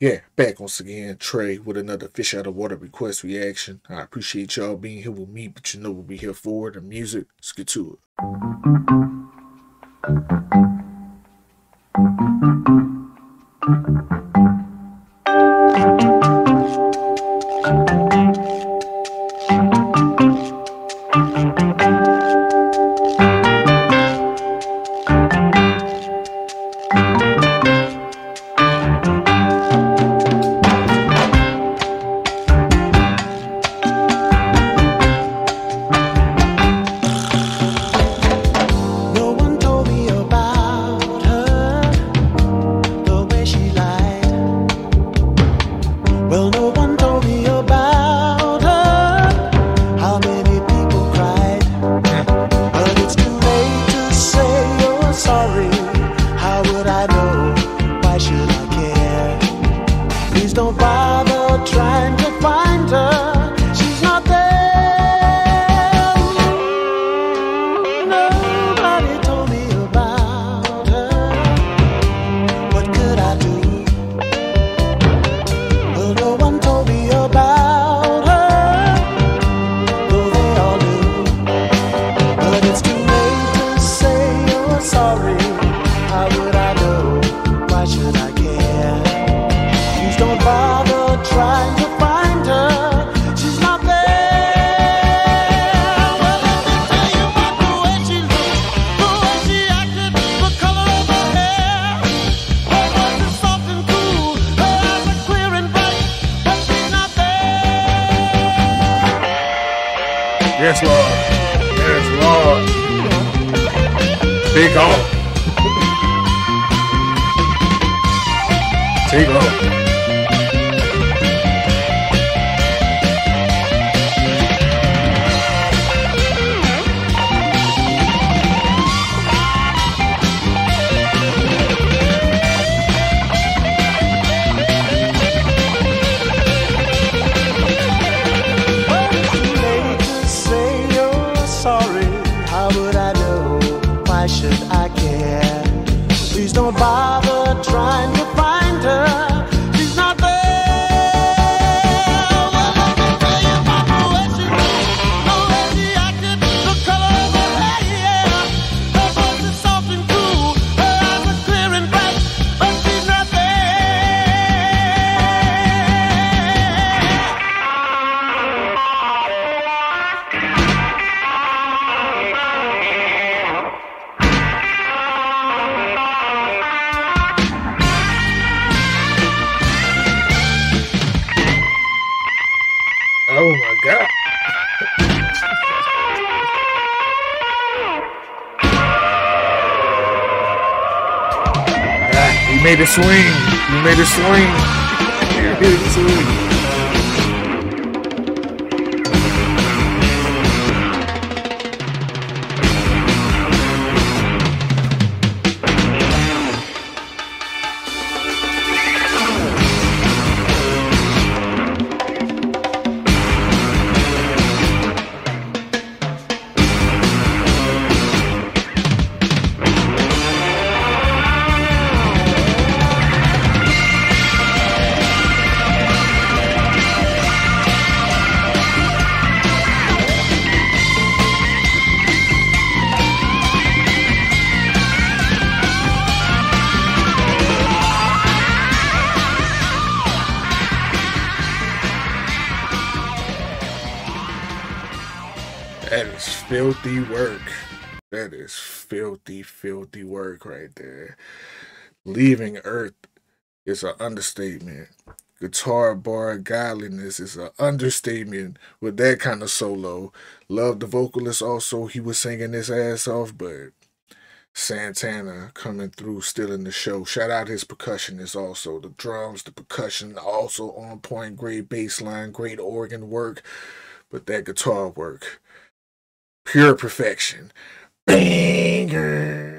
yeah, back once again, Trey with another Fish Out of Water request reaction. I appreciate y'all being here with me, but you know what be here for the music. Let's get to it. trying to Yes, Lord. Yes, Lord. Take off. Take off. Made it swing. He made a swing. You made a swing. That is filthy work. That is filthy, filthy work right there. Leaving Earth is an understatement. Guitar bar godliness is an understatement with that kind of solo. Love the vocalist also. He was singing his ass off, but Santana coming through still in the show. Shout out his percussionist also. The drums, the percussion, also on point. Great bass line, great organ work. But that guitar work pure perfection. Banger.